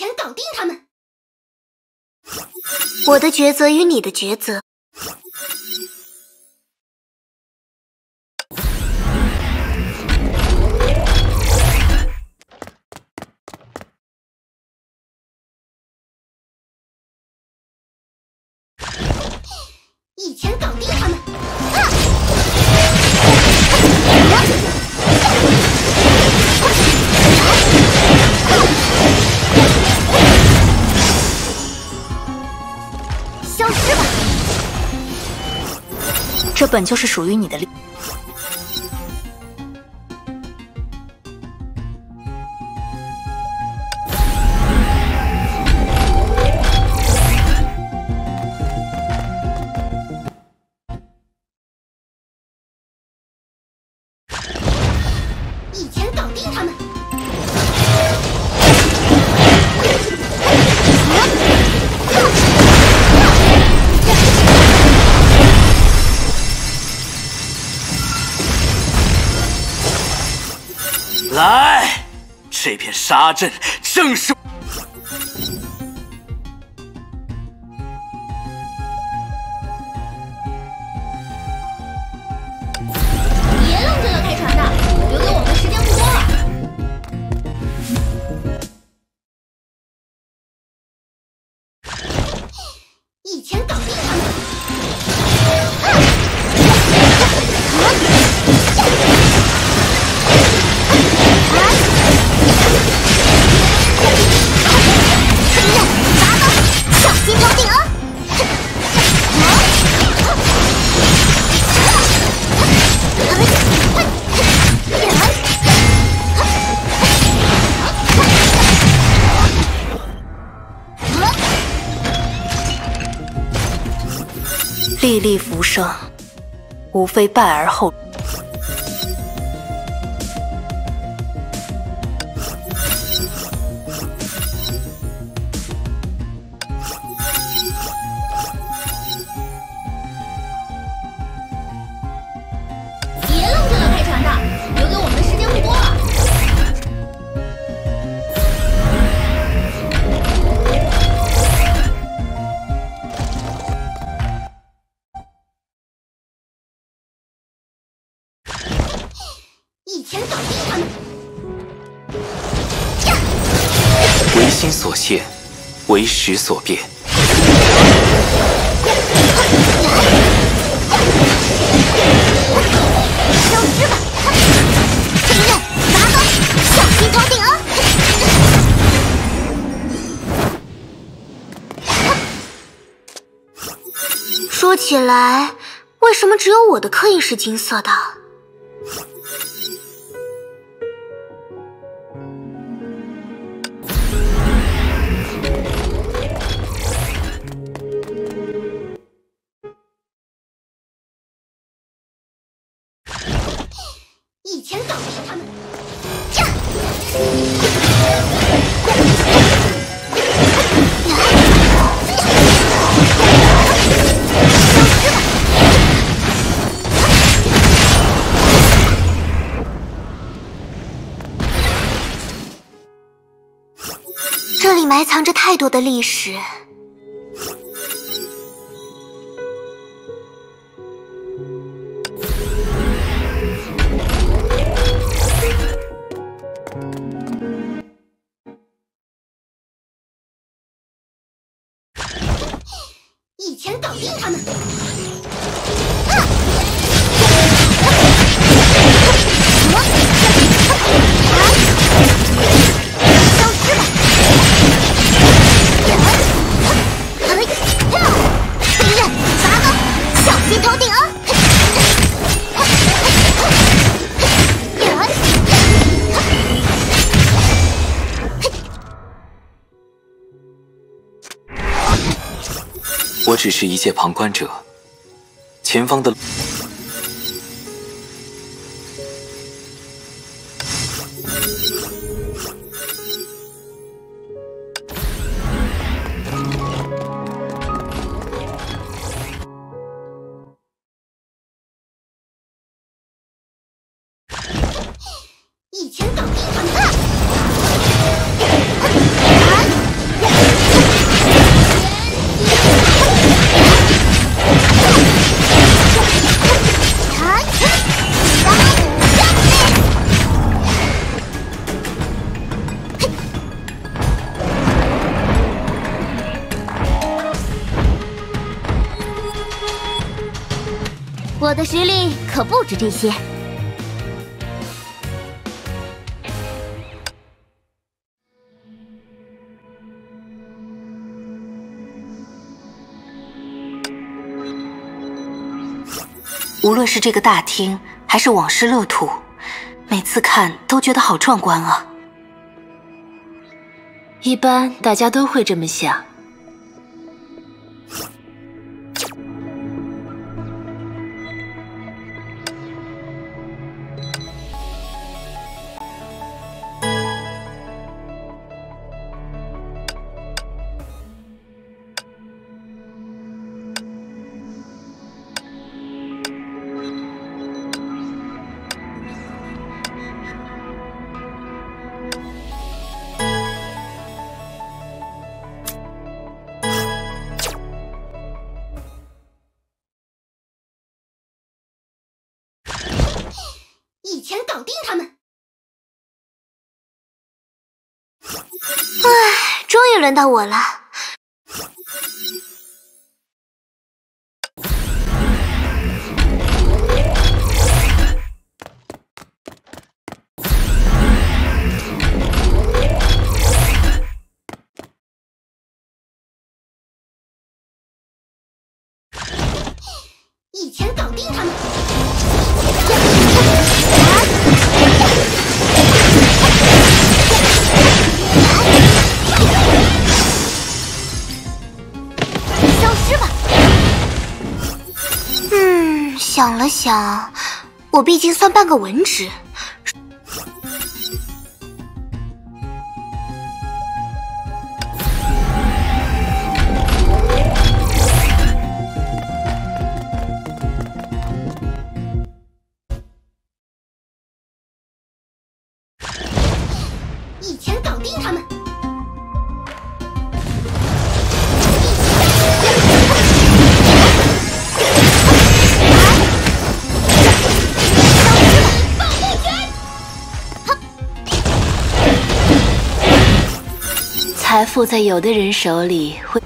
一拳搞定他们！我的抉择与你的抉择。一拳搞定他们！本就是属于你的力。这片沙阵正是。无非败而后。心所现，唯识所变。消失吧！敌人拿刀，小心头顶啊！说起来，为什么只有我的刻印是金色的？藏着太多的历史。一拳搞定他们！我只是一介旁观者，前方的。这些。无论是这个大厅，还是往事乐土，每次看都觉得好壮观啊！一般大家都会这么想。搞定他们！唉，终于轮到我了。想了想，我毕竟算半个文职。落在有的人手里会。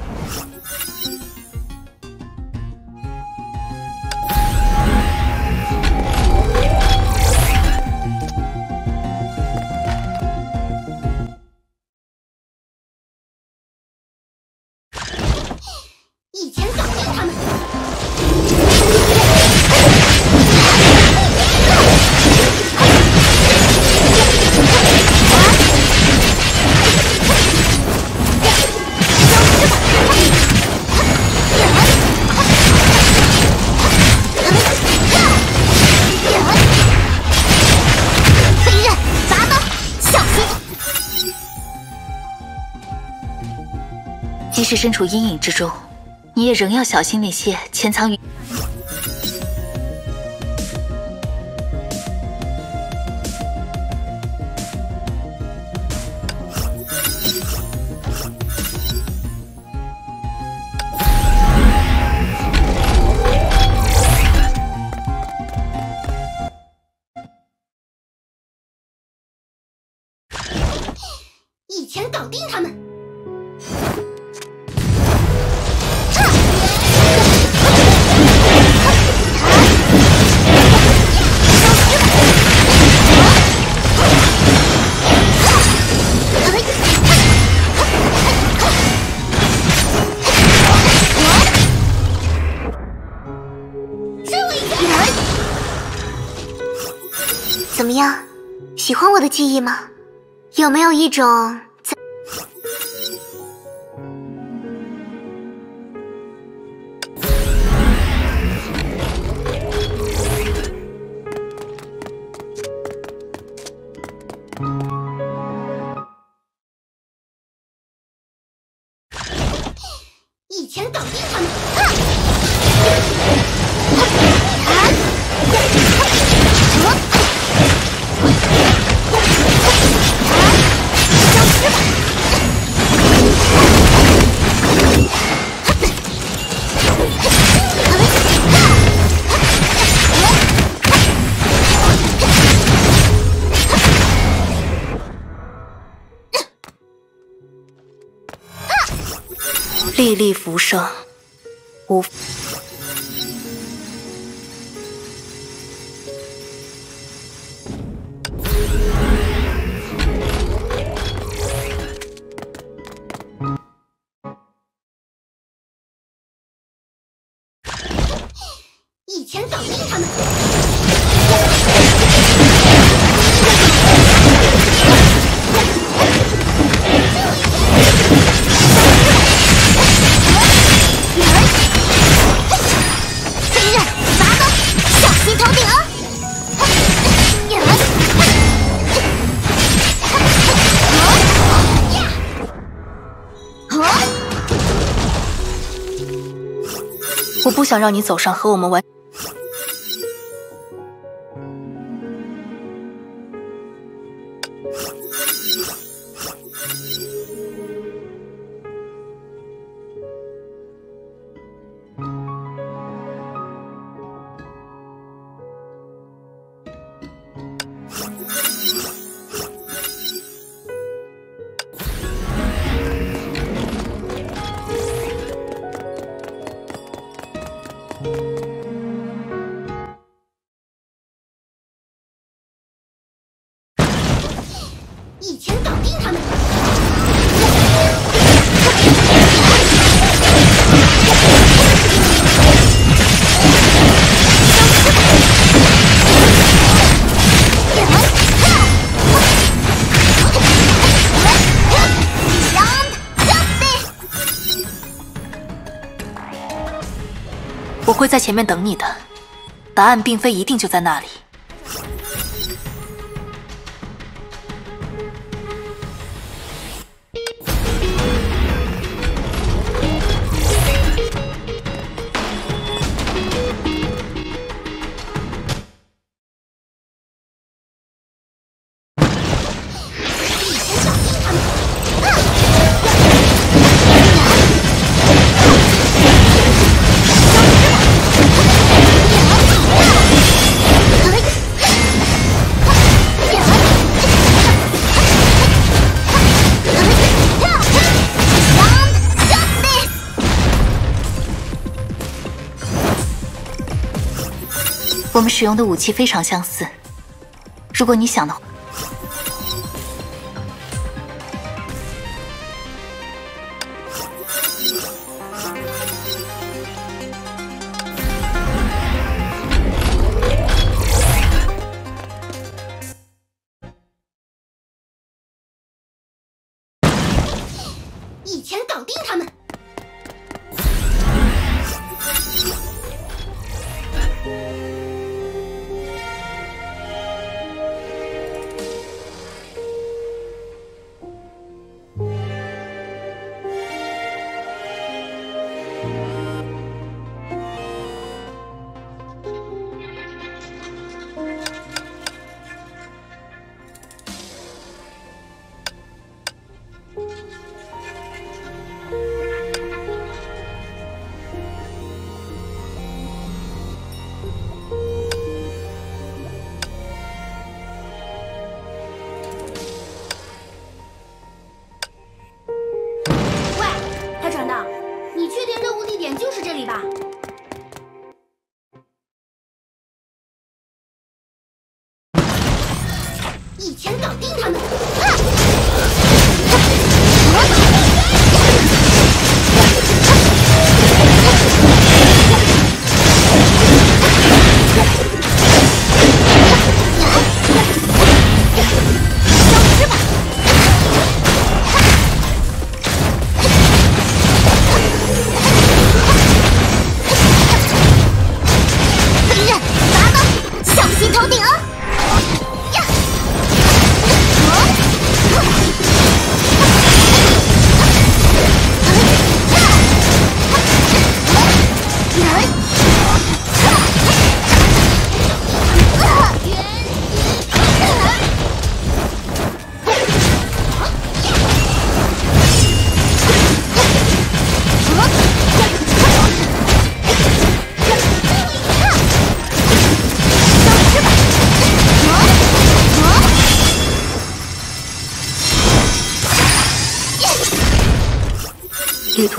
身处阴影之中，你也仍要小心那些潜藏于。记忆吗？有没有一种想让你走上和我们玩。在前面等你的，答案并非一定就在那里。使用的武器非常相似，如果你想的话。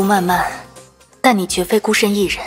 漫漫，但你绝非孤身一人。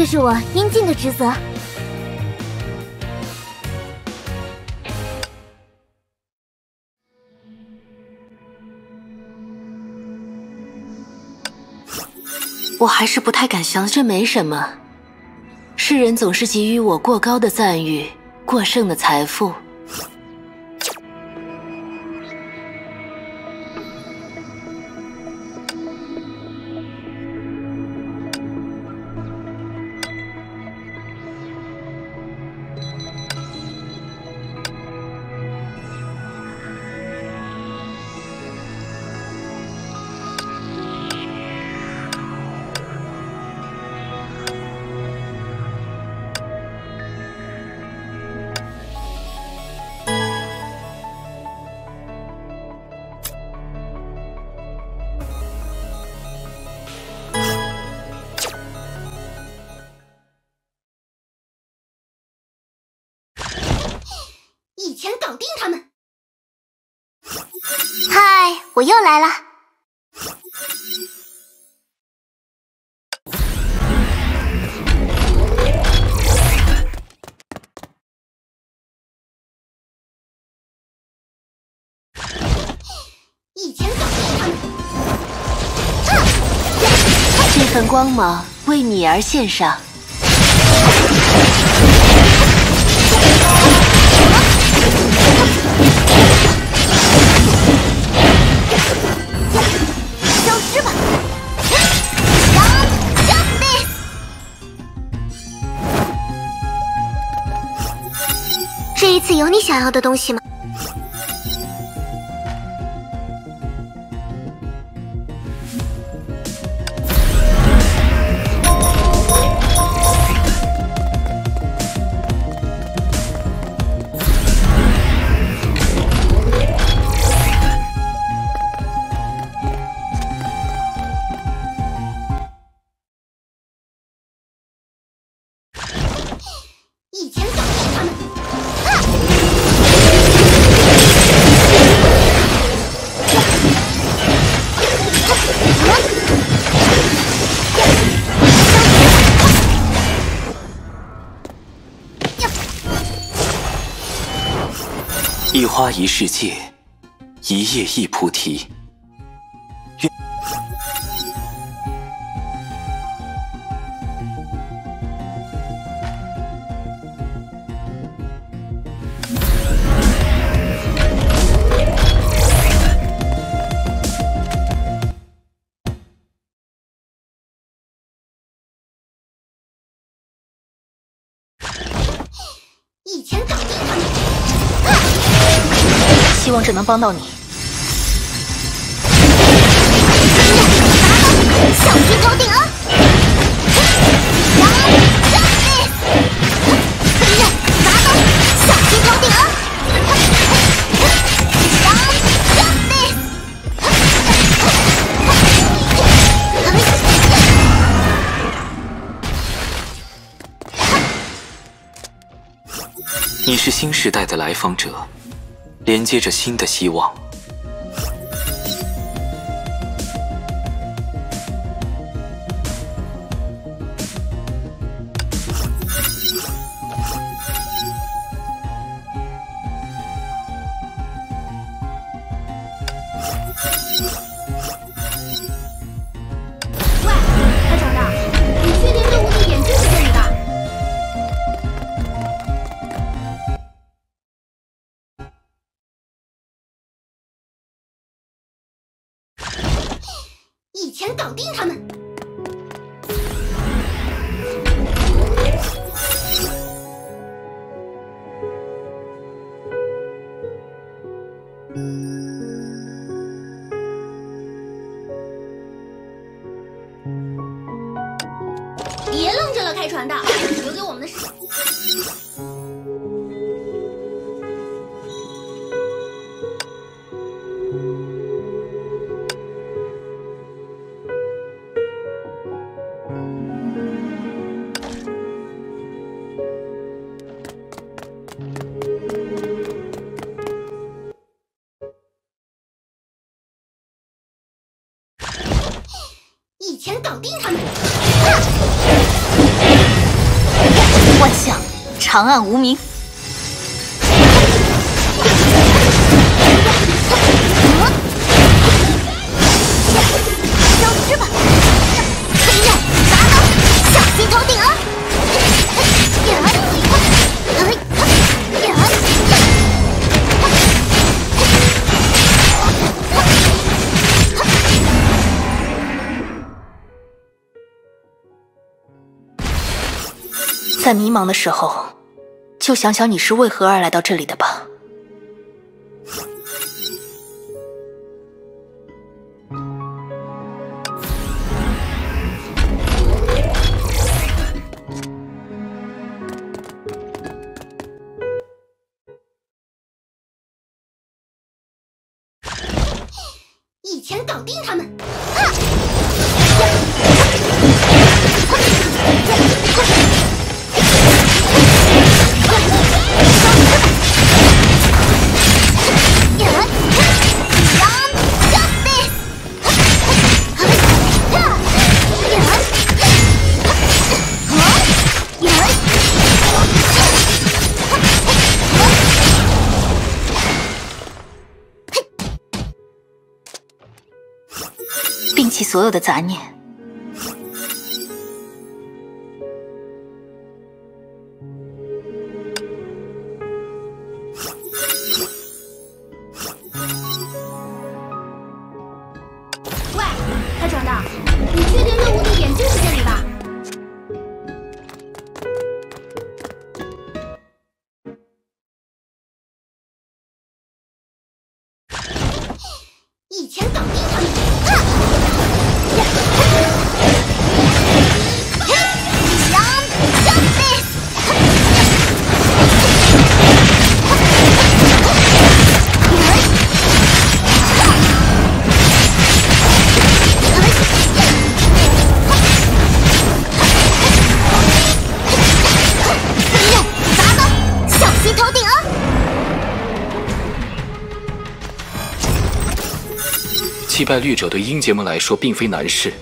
这是我应尽的职责。我还是不太敢相信，这没什么。世人总是给予我过高的赞誉，过剩的财富。来了。一拳搞定他们！这份光芒为你而献上。有你想要的东西吗？花一世界，一叶一菩提。只能帮到你。小心头顶啊！飞刃拿刀，小心头顶啊！你是新时代的来访者，连接着新的希望。搞定他们！长按无名。消失吧！飞刃拔刀，小心头顶啊！在迷茫的时候，就想想你是为何而来到这里的吧。一拳搞定他们！所有的杂念，败律者对英杰们来说并非难事。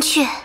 亲爱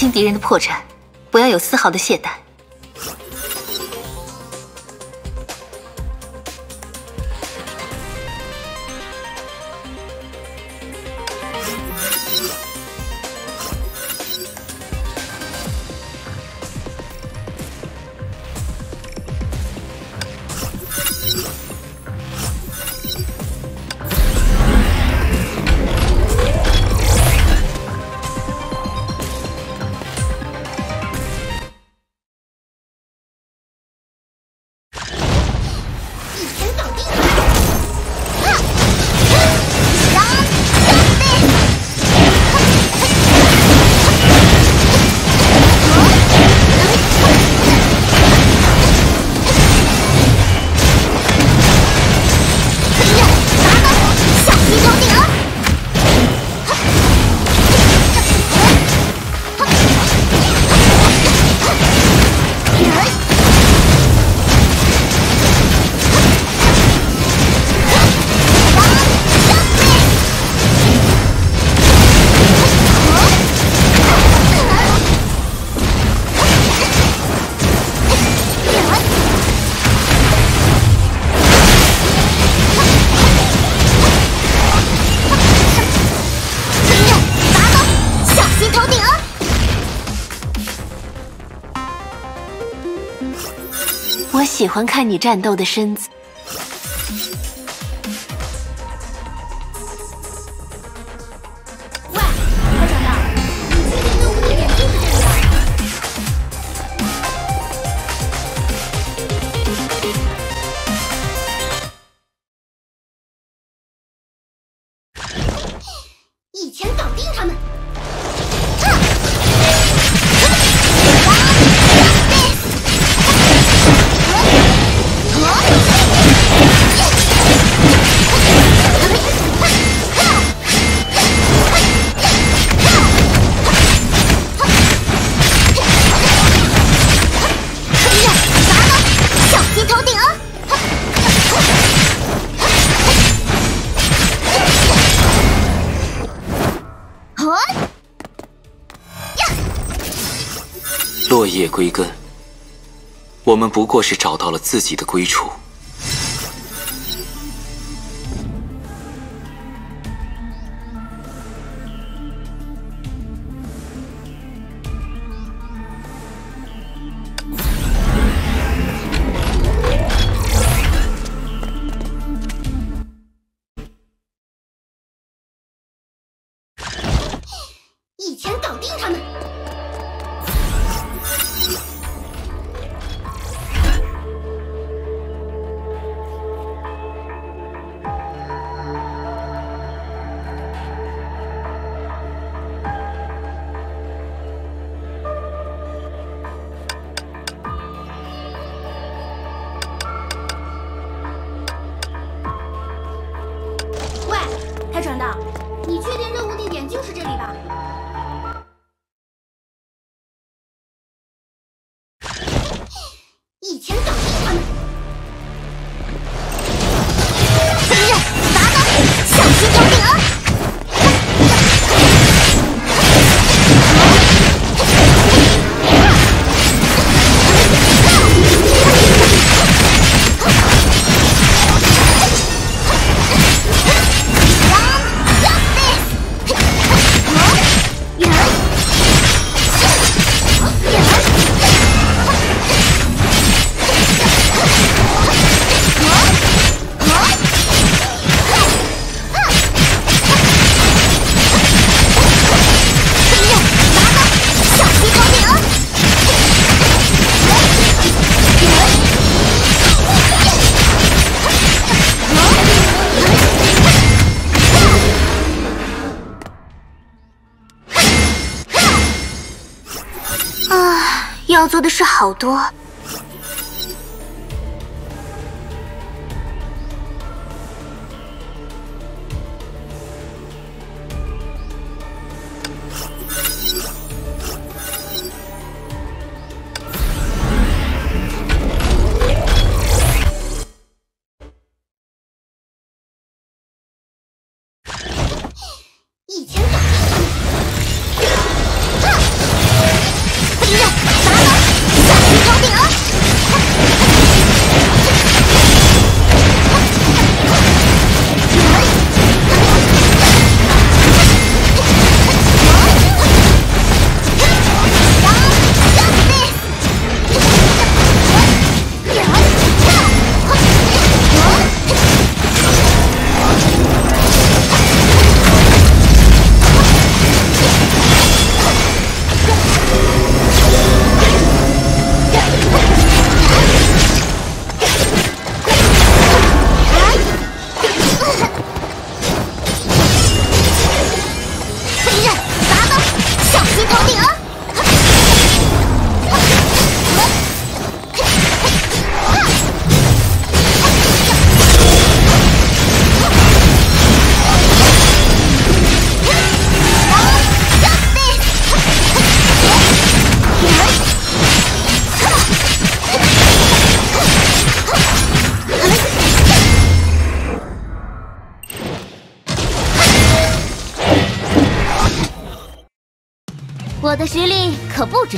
清敌人的破绽，不要有丝毫的懈怠。喜欢看你战斗的身子。归根我们不过是找到了自己的归处。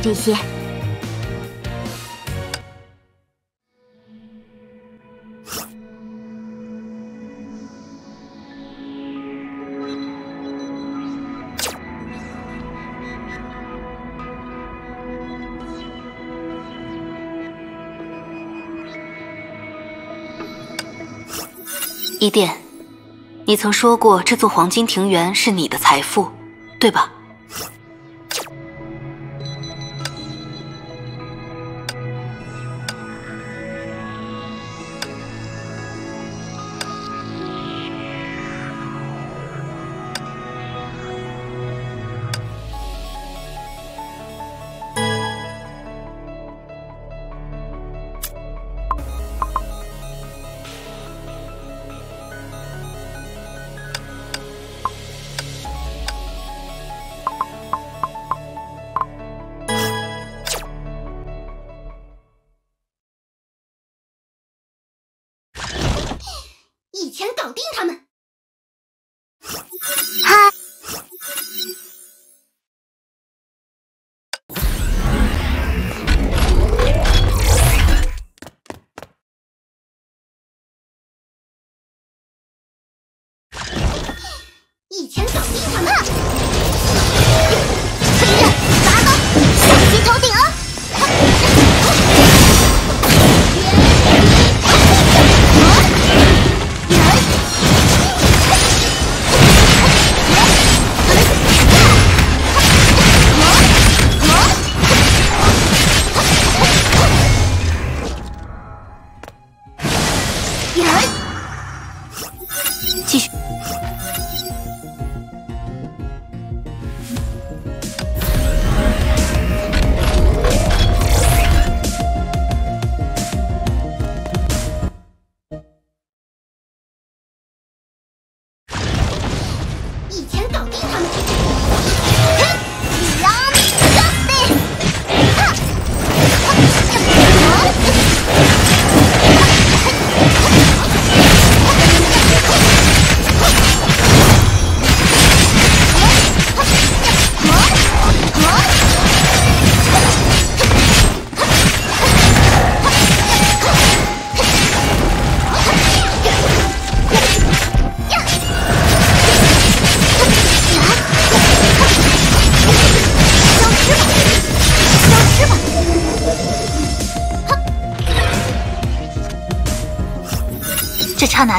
这些一殿，你曾说过这座黄金庭园是你的财富，对吧？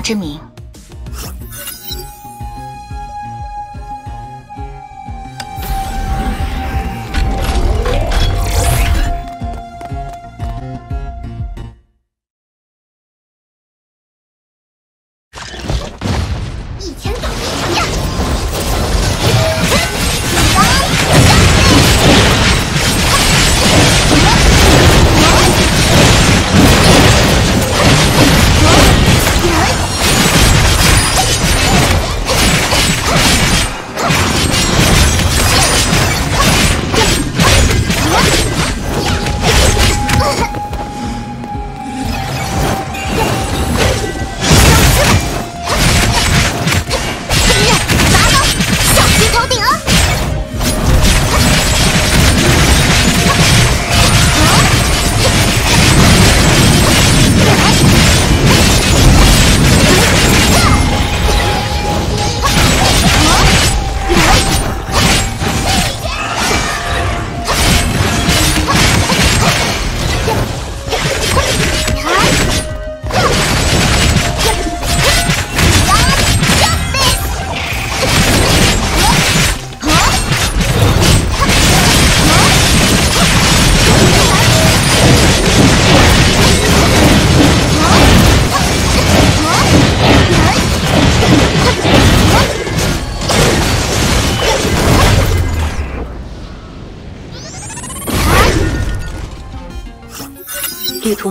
之名。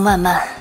慢慢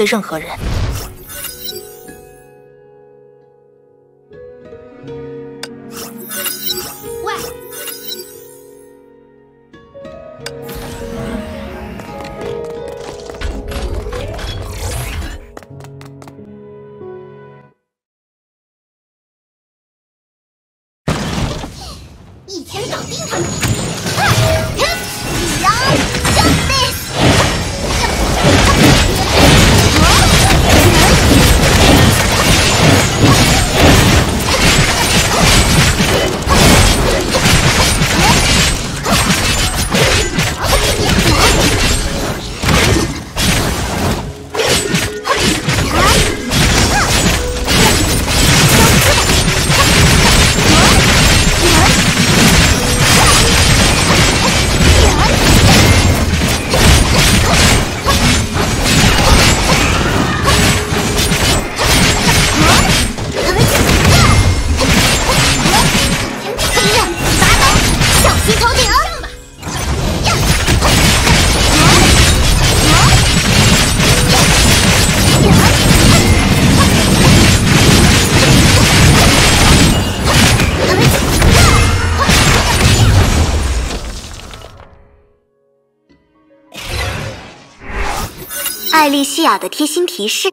对任何人。西亚的贴心提示。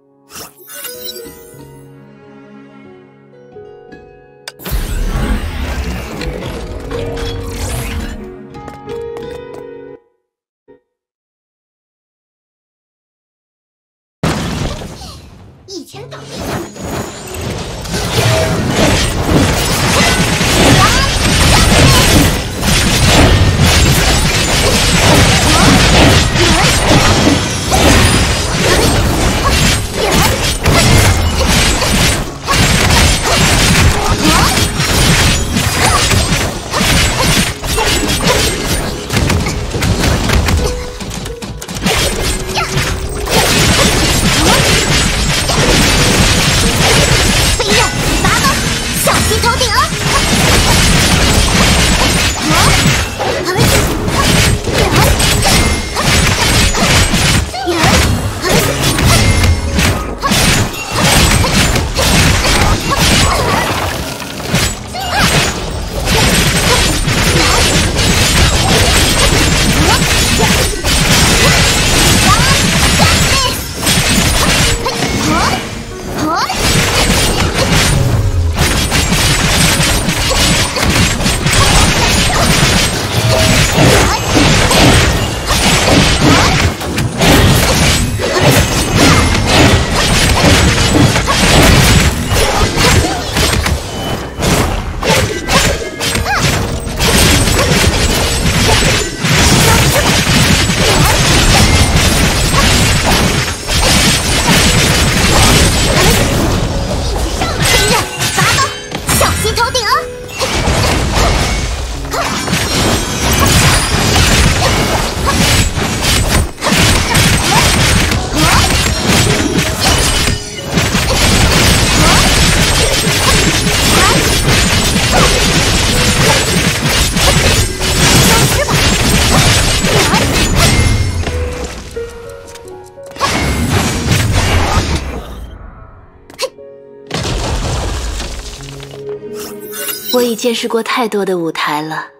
见识过太多的舞台了。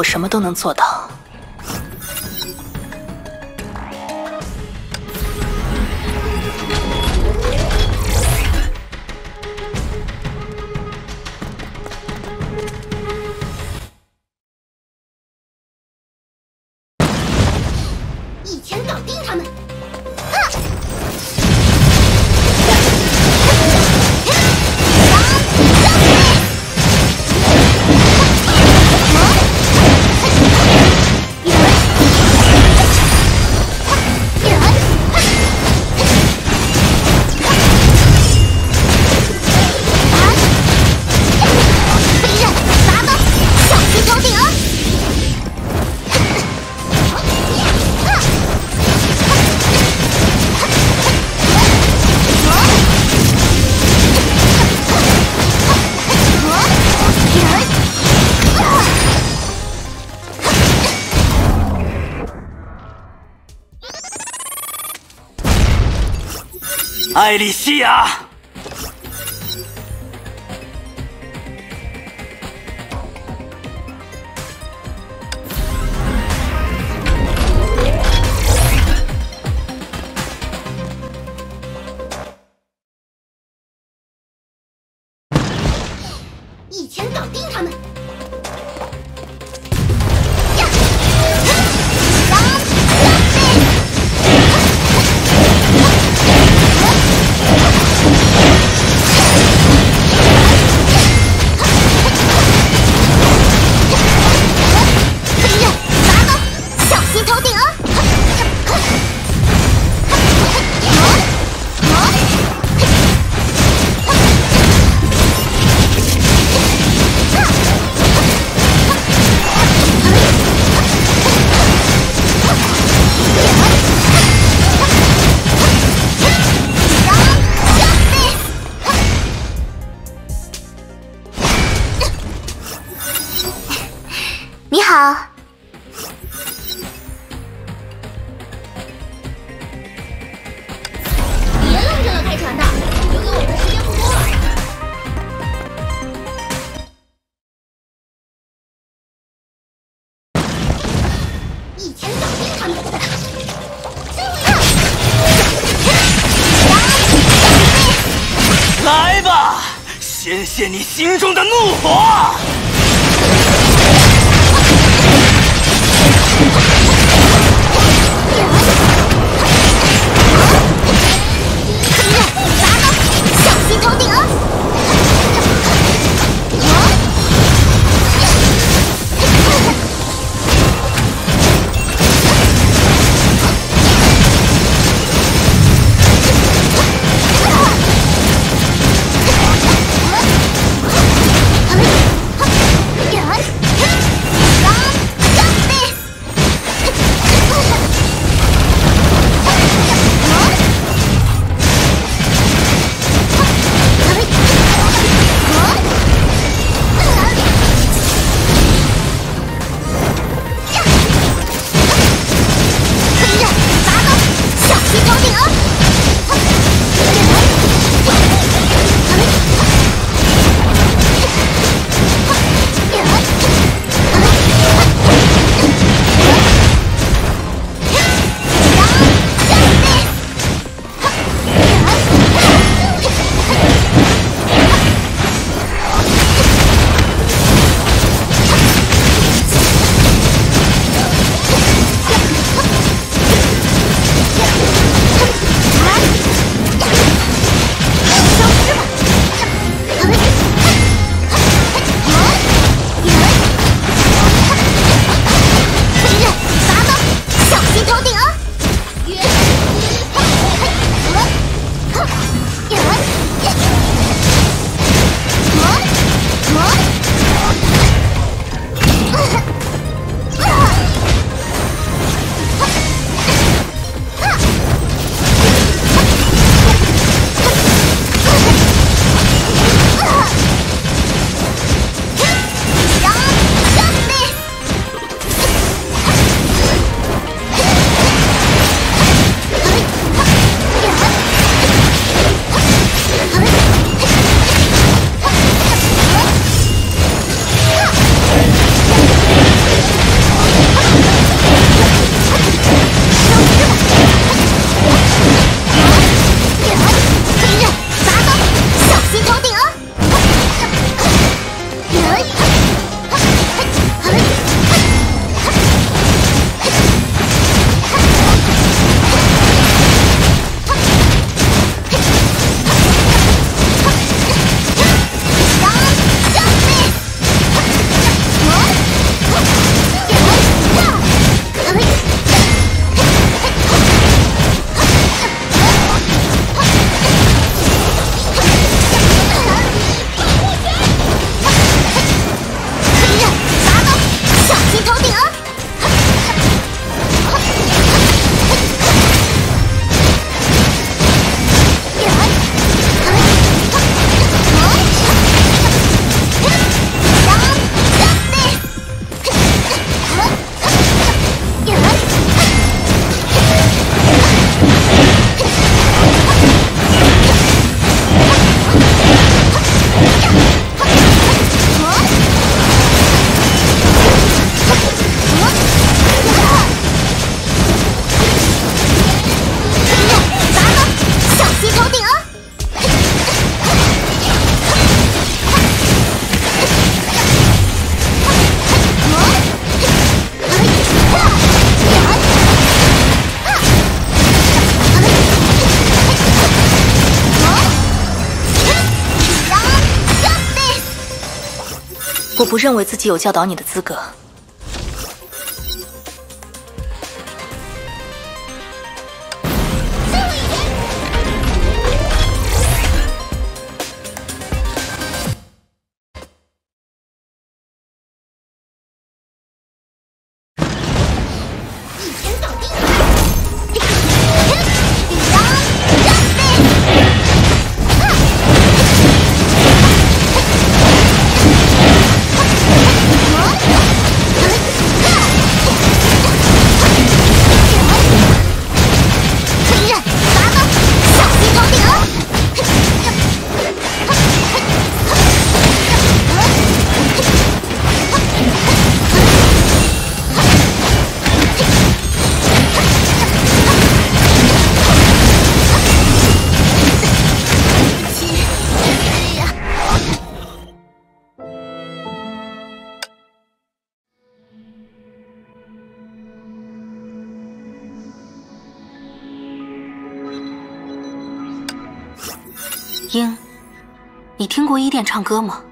我什么都能做到。返りしや。认为自己有教导你的资格。听过伊甸唱歌吗？